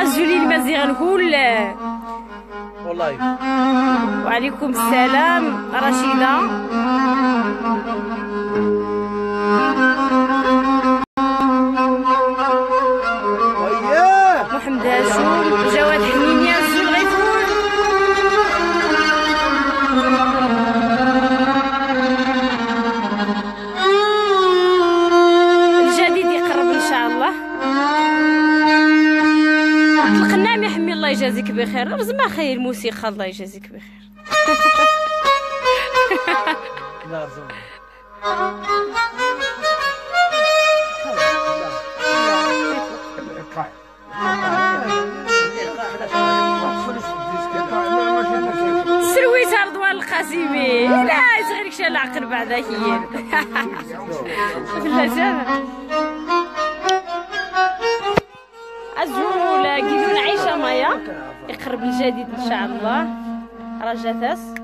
الجولي المزيغ الكل والله. وعليكم السلام رشيدة. يجازيك بخير. رزما خير الموسيقى الله يجازيك بخير. لا سرويتها رضوان القاسمي. لا يصغرك شال العقل بعدا هي. لا جاب الزول مايا. يقرب الجديد إن شاء الله. رجاتاس